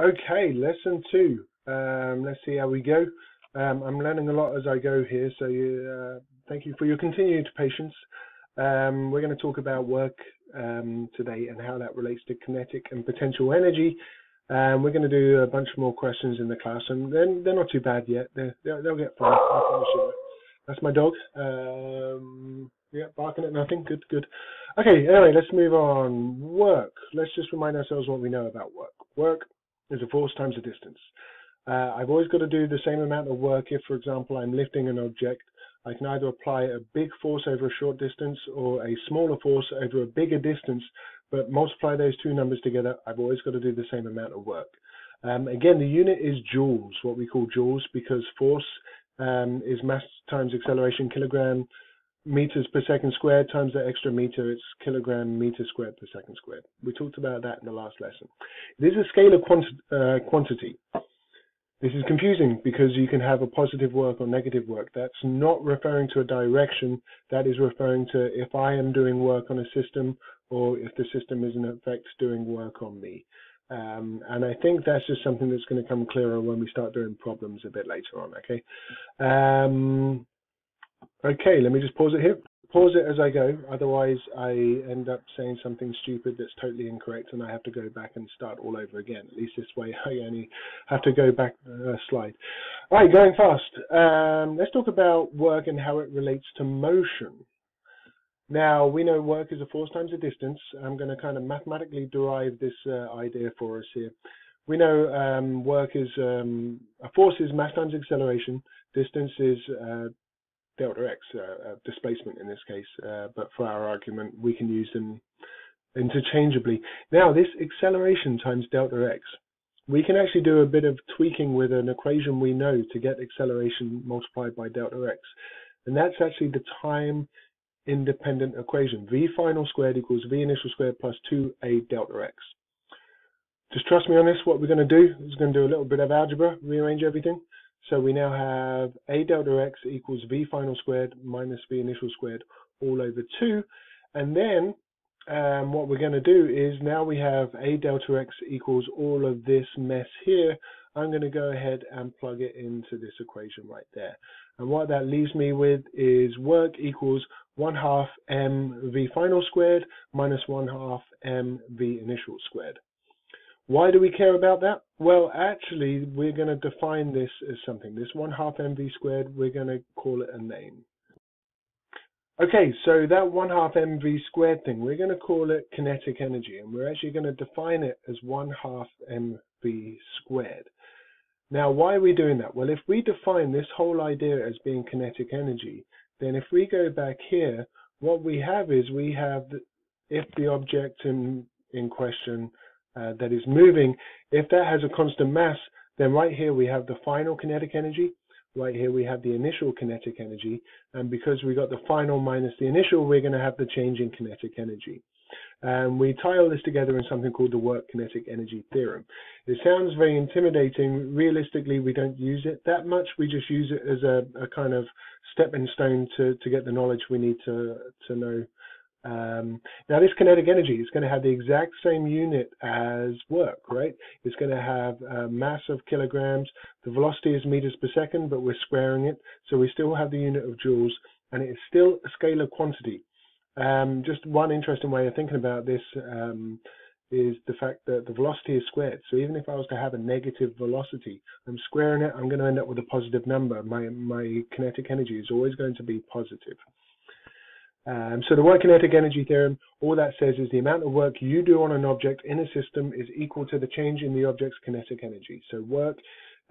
Okay, lesson two. Um, let's see how we go. Um, I'm learning a lot as I go here, so you, uh, thank you for your continued patience. Um, we're going to talk about work um, today and how that relates to kinetic and potential energy. Um, we're going to do a bunch more questions in the class, and then they're not too bad yet. They're, they'll, they'll get fun. That's my dog. Um, yeah, barking at nothing. Good, good. Okay, anyway, let's move on. Work. Let's just remind ourselves what we know about work. Work is a force times a distance. Uh, I've always got to do the same amount of work if, for example, I'm lifting an object. I can either apply a big force over a short distance or a smaller force over a bigger distance, but multiply those two numbers together, I've always got to do the same amount of work. Um, again, the unit is joules, what we call joules, because force um, is mass times acceleration, kilogram meters per second squared times that extra meter, it's kilogram meter squared per second squared. We talked about that in the last lesson. This is a scalar quanti uh, quantity. This is confusing because you can have a positive work or negative work. That's not referring to a direction. That is referring to if I am doing work on a system or if the system is in effect doing work on me. Um, and I think that's just something that's going to come clearer when we start doing problems a bit later on. Okay. Um, okay, let me just pause it here pause it as I go, otherwise I end up saying something stupid that's totally incorrect and I have to go back and start all over again. At least this way I only have to go back a slide. All right, going fast. Um, let's talk about work and how it relates to motion. Now, we know work is a force times a distance. I'm going to kind of mathematically derive this uh, idea for us here. We know um, work is, um, a force is mass times acceleration, distance is uh, delta x uh, uh, displacement in this case, uh, but for our argument, we can use them interchangeably. Now, this acceleration times delta x, we can actually do a bit of tweaking with an equation we know to get acceleration multiplied by delta x. And that's actually the time independent equation. V final squared equals V initial squared plus 2A delta x. Just trust me on this. What we're going to do is going to do a little bit of algebra, rearrange everything. So we now have a delta x equals v final squared minus v initial squared all over 2. And then um, what we're going to do is now we have a delta x equals all of this mess here. I'm going to go ahead and plug it into this equation right there. And what that leaves me with is work equals 1 half m v final squared minus 1 half m v initial squared. Why do we care about that? Well, actually, we're going to define this as something. This 1 half mv squared, we're going to call it a name. Okay, so that 1 half mv squared thing, we're going to call it kinetic energy, and we're actually going to define it as 1 half mv squared. Now, why are we doing that? Well, if we define this whole idea as being kinetic energy, then if we go back here, what we have is we have, if the object in, in question uh, that is moving, if that has a constant mass, then right here we have the final kinetic energy, right here we have the initial kinetic energy, and because we got the final minus the initial, we're going to have the change in kinetic energy. And we tie all this together in something called the work kinetic energy theorem. It sounds very intimidating. Realistically, we don't use it that much. We just use it as a, a kind of stepping stone to, to get the knowledge we need to, to know um, now, this kinetic energy is going to have the exact same unit as work, right? It's going to have a mass of kilograms. The velocity is meters per second, but we're squaring it. So we still have the unit of joules, and it is still a scalar quantity. Um, just one interesting way of thinking about this um, is the fact that the velocity is squared. So even if I was to have a negative velocity, I'm squaring it, I'm going to end up with a positive number. My, my kinetic energy is always going to be positive. Um, so the work kinetic energy theorem, all that says is the amount of work you do on an object in a system is equal to the change in the object's kinetic energy. So work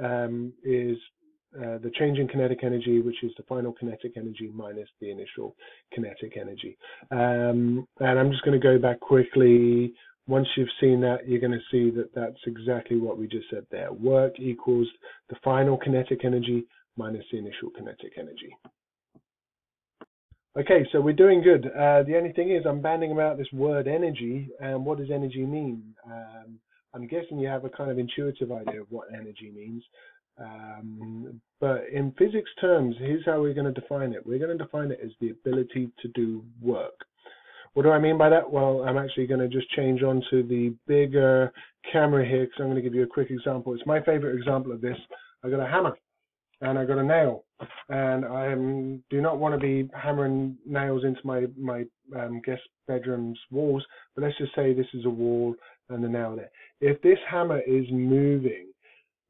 um, is uh, the change in kinetic energy, which is the final kinetic energy minus the initial kinetic energy. Um, and I'm just going to go back quickly. Once you've seen that, you're going to see that that's exactly what we just said there. Work equals the final kinetic energy minus the initial kinetic energy. Okay, so we're doing good. Uh, the only thing is I'm banding about this word energy, and what does energy mean? Um, I'm guessing you have a kind of intuitive idea of what energy means. Um, but in physics terms, here's how we're going to define it. We're going to define it as the ability to do work. What do I mean by that? Well, I'm actually going to just change on to the bigger camera here because I'm going to give you a quick example. It's my favorite example of this. I've got a hammer and I got a nail and I do not want to be hammering nails into my, my um, guest bedroom's walls, but let's just say this is a wall and the nail there. If this hammer is moving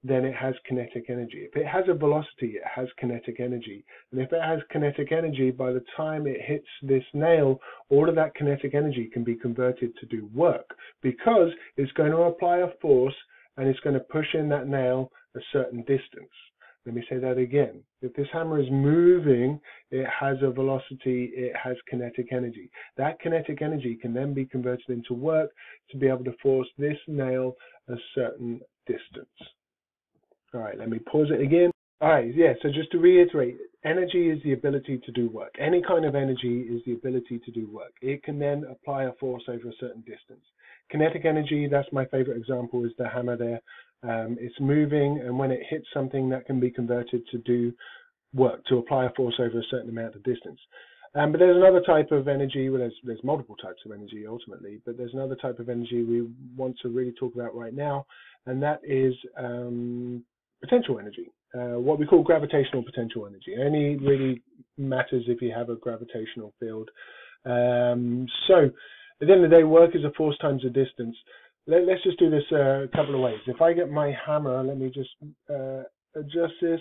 then it has kinetic energy. If it has a velocity, it has kinetic energy. And if it has kinetic energy, by the time it hits this nail, all of that kinetic energy can be converted to do work because it's going to apply a force and it's going to push in that nail a certain distance. Let me say that again. If this hammer is moving, it has a velocity, it has kinetic energy. That kinetic energy can then be converted into work to be able to force this nail a certain distance. All right, let me pause it again. All right, yeah, so just to reiterate, energy is the ability to do work. Any kind of energy is the ability to do work. It can then apply a force over a certain distance. Kinetic energy, that's my favorite example, is the hammer there. Um, it's moving, and when it hits something, that can be converted to do work, to apply a force over a certain amount of distance. Um, but there's another type of energy, well, there's, there's multiple types of energy ultimately, but there's another type of energy we want to really talk about right now, and that is um, potential energy, uh, what we call gravitational potential energy. It only really matters if you have a gravitational field. Um, so at the end of the day, work is a force times a distance. Let, us just do this uh, a couple of ways. If I get my hammer, let me just uh, adjust this.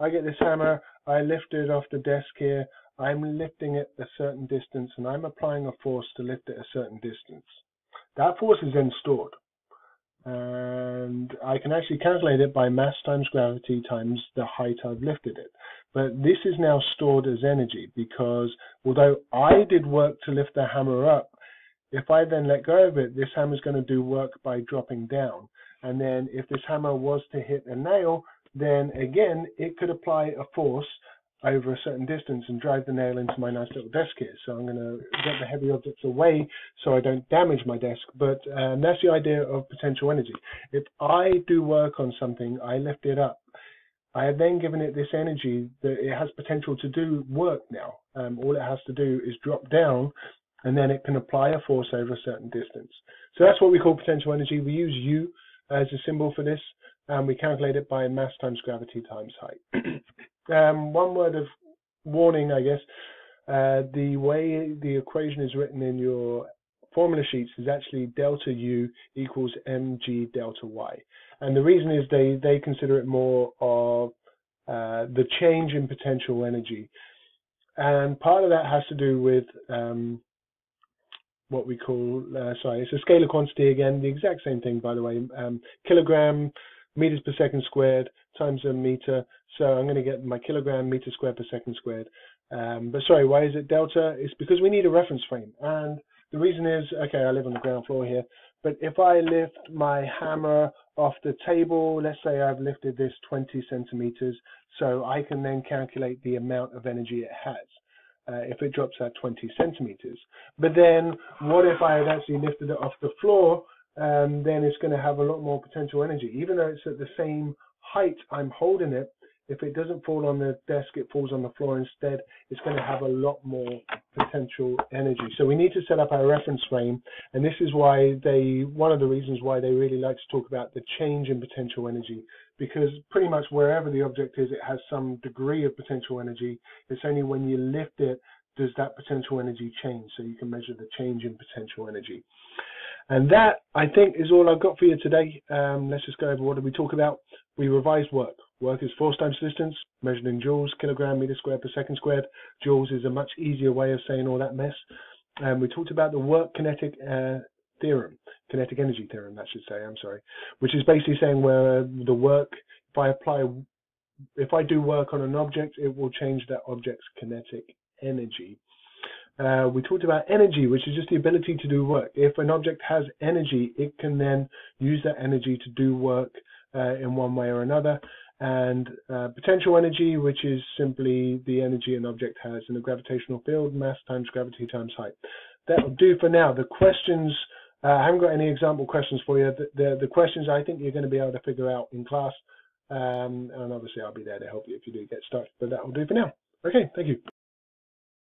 I get this hammer, I lift it off the desk here. I'm lifting it a certain distance and I'm applying a force to lift it a certain distance. That force is then stored and I can actually calculate it by mass times gravity times the height I've lifted it. But this is now stored as energy because although I did work to lift the hammer up, if I then let go of it, this hammer is going to do work by dropping down. And then if this hammer was to hit a nail, then again, it could apply a force over a certain distance and drive the nail into my nice little desk here. So I'm going to get the heavy objects away so I don't damage my desk. But um, that's the idea of potential energy. If I do work on something, I lift it up. I have then given it this energy that it has potential to do work now. Um, all it has to do is drop down and then it can apply a force over a certain distance. So that's what we call potential energy. We use U as a symbol for this and we calculate it by mass times gravity times height. Um, one word of warning, I guess. Uh, the way the equation is written in your formula sheets is actually delta U equals mg delta Y. And the reason is they, they consider it more of uh, the change in potential energy. And part of that has to do with um, what we call, uh, sorry, it's a scalar quantity again, the exact same thing, by the way, um, kilogram meters per second squared times a meter. So I'm going to get my kilogram meter squared per second squared. Um, but sorry, why is it delta? It's because we need a reference frame. And the reason is, okay, I live on the ground floor here, but if I lift my hammer off the table, let's say I've lifted this 20 centimeters, so I can then calculate the amount of energy it has. Uh, if it drops at 20 centimeters. But then what if I had actually lifted it off the floor um, then it's going to have a lot more potential energy. Even though it's at the same height I'm holding it, if it doesn't fall on the desk, it falls on the floor instead, it's going to have a lot more potential energy. So we need to set up our reference frame, and this is why they, one of the reasons why they really like to talk about the change in potential energy, because pretty much wherever the object is, it has some degree of potential energy. It's only when you lift it does that potential energy change, so you can measure the change in potential energy. And that, I think, is all I've got for you today. Um, let's just go over what did we talk about. We revised work. Work is force times distance, measured in joules, kilogram, meter squared per second squared. Joules is a much easier way of saying all that mess. Um, we talked about the work kinetic uh, theorem, kinetic energy theorem, that should say, I'm sorry, which is basically saying where the work, if I apply, if I do work on an object, it will change that object's kinetic energy. Uh, we talked about energy, which is just the ability to do work. If an object has energy, it can then use that energy to do work uh, in one way or another. And uh, potential energy, which is simply the energy an object has in a gravitational field, mass times gravity times height. That'll do for now. The questions, uh, I haven't got any example questions for you. The, the, the, questions I think you're going to be able to figure out in class. Um, and obviously I'll be there to help you if you do get stuck, but that will do for now. Okay, thank you.